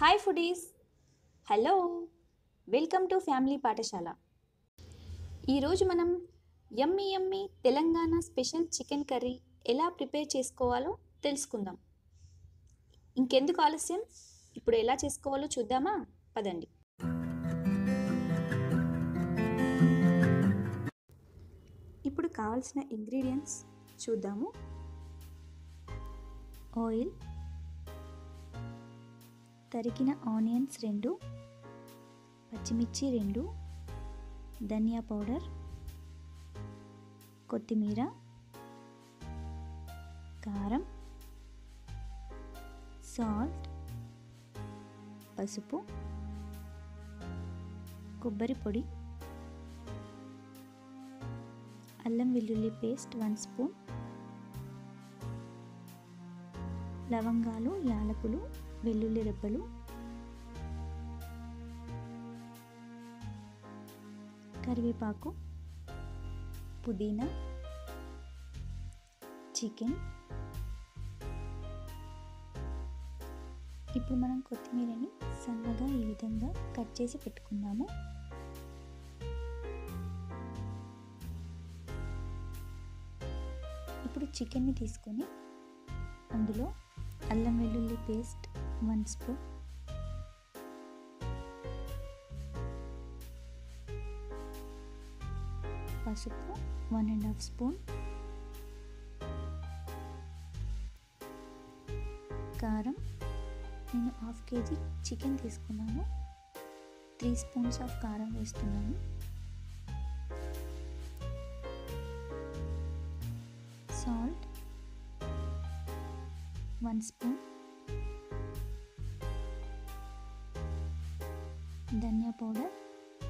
Hi foodies hello welcome to family పాఠశాల ఈరోజు మనం yummy yummy Telangana special chicken curry ఎలా ప్రిపేర్ చేసుకోవాలో తెలుసుకుందాం. ఇంకెందుకు ఆలస్యం? ఇప్పుడు ఎలా చేసుకోవాలో చూద్దామా? పదండి. ఇప్పుడు కావాల్సిన ఇంగ్రీడియంట్స్ చూద్దాము. ఆయిల్ తరిగిన ఆనియన్స్ రెండు పచ్చిమిర్చి రెండు ధనియా పౌడర్ కొత్తిమీర కారం సాల్ట్ పసుపు కొబ్బరి పొడి అల్లం వెల్లుల్లి పేస్ట్ వన్ స్పూన్ లవంగాలు యాలకులు వెల్లుల్లి రెబ్బలు. కరివేపాకు పుదీనా చికెన్. ఇప్పుడు మనం కొత్తిమీరని సన్నగా ఈ విధంగా కట్ చేసి పెట్టుకుందాము. ఇప్పుడు చికెన్ని తీసుకొని అందులో అల్లం వెల్లుల్లి పేస్ట్ వన్ స్పూన్ పసుపు వన్ అండ్ హాఫ్ స్పూన్ కారం. నేను హాఫ్ కేజీ చికెన్ తీసుకున్నాను. త్రీ స్పూన్స్ ఆఫ్ కారం వేస్తున్నాను. సాల్ట్ వన్ స్పూన్ ధనియా పౌడర్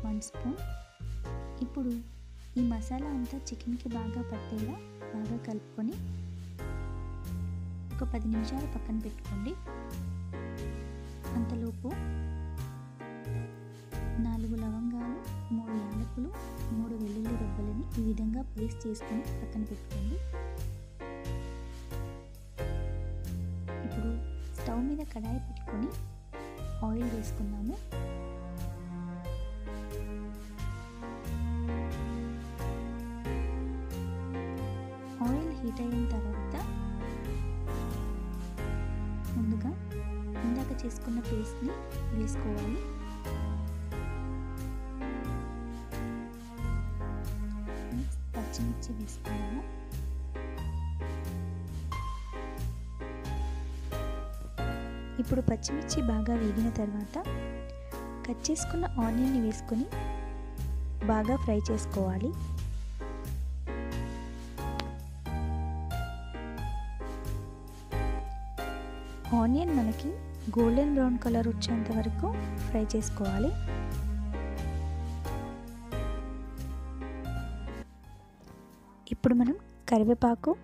వన్ స్పూన్. ఇప్పుడు ఈ మసాలా అంతా చికెన్కి బాగా పట్టేలా బాగా కలుపుకొని ఒక పది నిమిషాలు పక్కన పెట్టుకోండి. అంతలోపు నాలుగు లవంగాలు మూడు యాలకులు మూడు వెల్లుల్లి రెబ్బలని ఈ విధంగా పేస్ట్ చేసుకొని పక్కన పెట్టుకోండి. ఇప్పుడు స్టవ్ మీద కడాయి పెట్టుకొని ఆయిల్ వేసుకున్నాము హీట్ అయిన తర్వాత ముందుగా ఇందాక చేసుకున్న పేస్ట్ని వేసుకోవాలి. పచ్చిమిర్చి వేసుకున్నాము ఇప్పుడు పచ్చిమిర్చి బాగా వేగిన తర్వాత కట్ చేసుకున్న ఆనియన్ని వేసుకొని బాగా ఫ్రై చేసుకోవాలి. ఆనియన్ మనకి గోల్డెన్ బ్రౌన్ కలర్ వచ్చేంత వరకు ఫ్రై చేసుకోవాలి. ఇప్పుడు మనం కరివేపాకు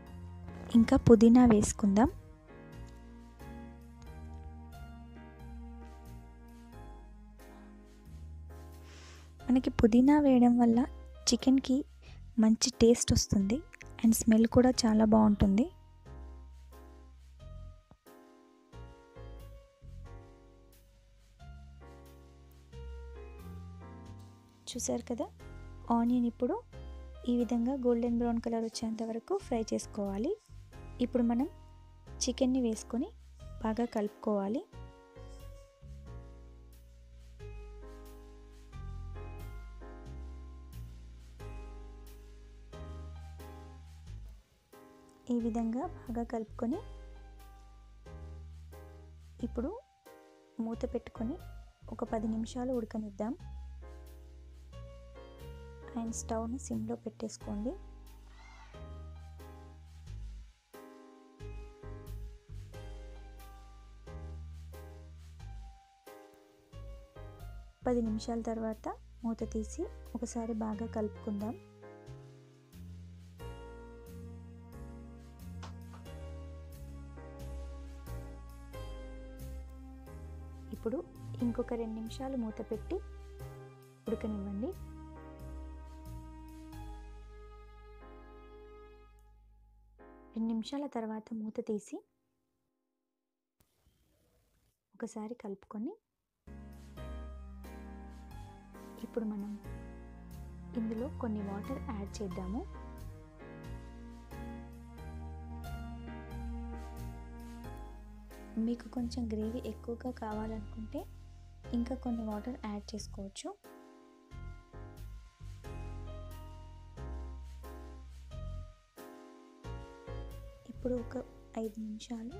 ఇంకా పుదీనా వేసుకుందాం. మనకి పుదీనా వేయడం వల్ల చికెన్కి మంచి టేస్ట్ వస్తుంది. అండ్ స్మెల్ కూడా చాలా బాగుంటుంది. చూసారు కదా? ఆనియన్ ఇప్పుడు ఈ విధంగా గోల్డెన్ బ్రౌన్ కలర్ వచ్చేంత వరకు ఫ్రై చేసుకోవాలి. ఇప్పుడు మనం చికెన్ని వేసుకొని బాగా కలుపుకోవాలి. ఈ విధంగా బాగా కలుపుకొని ఇప్పుడు మూత పెట్టుకొని ఒక పది నిమిషాలు ఉడకనిద్దాం. అండ్ స్టవ్ని సిమ్లో పెట్టేసుకోండి. పది నిమిషాల తర్వాత మూత తీసి ఒకసారి బాగా కలుపుకుందాం. ఇప్పుడు ఇంకొక రెండు నిమిషాలు మూత పెట్టి ఉడకనివ్వండి. రెండు నిమిషాల తర్వాత మూత తీసి ఒకసారి కలుపుకొని ఇప్పుడు మనం ఇందులో కొన్ని వాటర్ యాడ్ చేద్దాము. మీకు కొంచెం గ్రేవీ ఎక్కువగా కావాలనుకుంటే ఇంకా కొన్ని వాటర్ యాడ్ చేసుకోవచ్చు. ఇప్పుడు ఒక ఐదు నిమిషాలు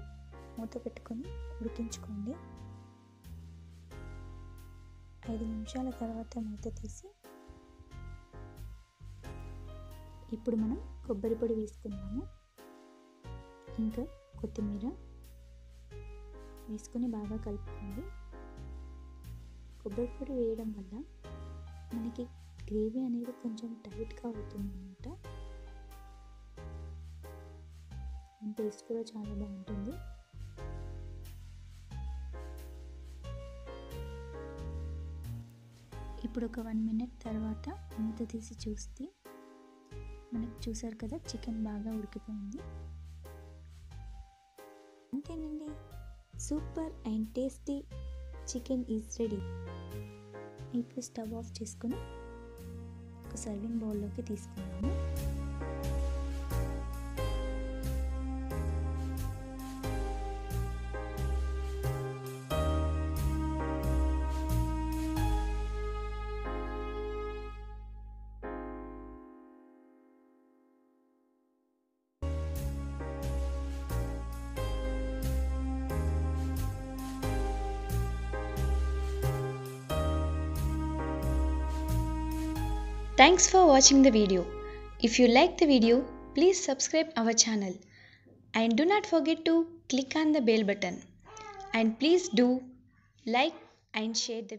మూత పెట్టుకొని ఉడికించుకోండి. ఐదు నిమిషాల తర్వాత మూత తీసి ఇప్పుడు మనం కొబ్బరి పొడి వేసుకున్నాము ఇంకా కొత్తిమీర వేసుకొని బాగా కలుపుకోండి. కొబ్బరి పొడి వేయడం వల్ల మనకి గ్రేవీ అనేది కొంచెం టైట్గా అవుతుంది అన్నమాట టేస్ట్ కూడా చాలా బాగుంటుంది. ఇప్పుడు ఒక వన్ మినిట్ తర్వాత మూత తీసి చూస్తే మనకు చూసారు కదా చికెన్ బాగా ఉడికిపోయింది. అంతేనండి. Super and tasty chicken is ready. ఇప్పుడు స్టవ్ ఆఫ్ చేసుకుని ఒక సర్వింగ్ బౌల్లోకి తీసుకున్నాము Thanks for watching the video. If you like the video, please subscribe our channel and do not forget to click on the bell button. And please do like and share the